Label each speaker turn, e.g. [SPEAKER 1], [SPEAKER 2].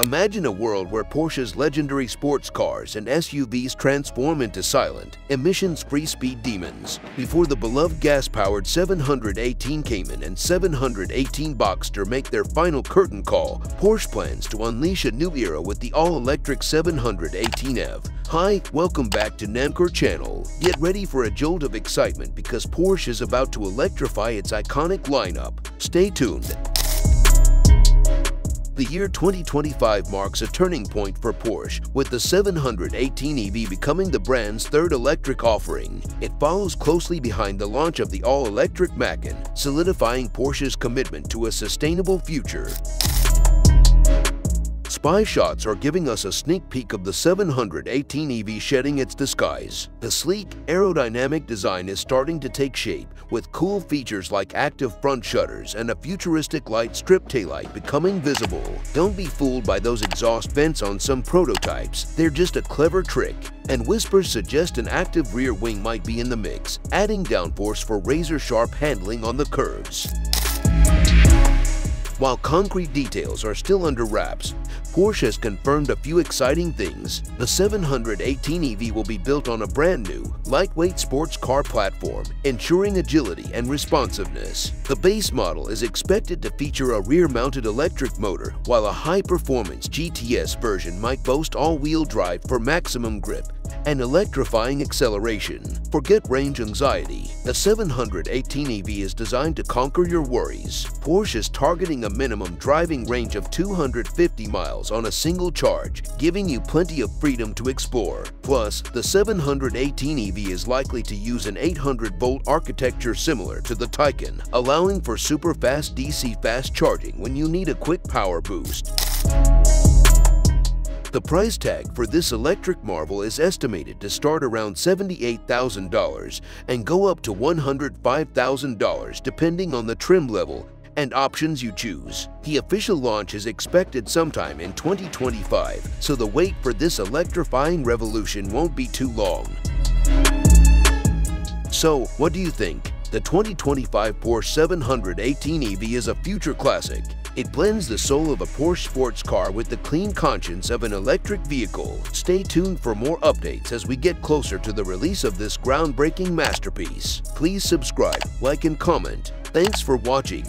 [SPEAKER 1] Imagine a world where Porsche's legendary sports cars and SUVs transform into silent, emissions-free speed demons. Before the beloved gas-powered 718 Cayman and 718 Boxster make their final curtain call, Porsche plans to unleash a new era with the all-electric 718F. Hi, welcome back to NamCar channel. Get ready for a jolt of excitement because Porsche is about to electrify its iconic lineup. Stay tuned. The year 2025 marks a turning point for Porsche, with the 718 EV becoming the brand's third electric offering. It follows closely behind the launch of the all-electric Macan, solidifying Porsche's commitment to a sustainable future. Spy shots are giving us a sneak peek of the 718 EV shedding its disguise. The sleek, aerodynamic design is starting to take shape, with cool features like active front shutters and a futuristic light strip taillight becoming visible. Don't be fooled by those exhaust vents on some prototypes, they're just a clever trick. And whispers suggest an active rear wing might be in the mix, adding downforce for razor-sharp handling on the curves. While concrete details are still under wraps, Porsche has confirmed a few exciting things. The 718 EV will be built on a brand new, lightweight sports car platform, ensuring agility and responsiveness. The base model is expected to feature a rear-mounted electric motor, while a high-performance GTS version might boast all-wheel drive for maximum grip and electrifying acceleration. Forget range anxiety. The 718 EV is designed to conquer your worries. Porsche is targeting a minimum driving range of 250 miles on a single charge, giving you plenty of freedom to explore. Plus, the 718 EV is likely to use an 800-volt architecture similar to the Taycan, allowing for super fast DC fast charging when you need a quick power boost. The price tag for this electric marvel is estimated to start around $78,000 and go up to $105,000 depending on the trim level and options you choose. The official launch is expected sometime in 2025, so the wait for this electrifying revolution won't be too long. So, what do you think? The 2025 Porsche 718 EV is a future classic. It blends the soul of a Porsche sports car with the clean conscience of an electric vehicle. Stay tuned for more updates as we get closer to the release of this groundbreaking masterpiece. Please subscribe, like, and comment. Thanks for watching.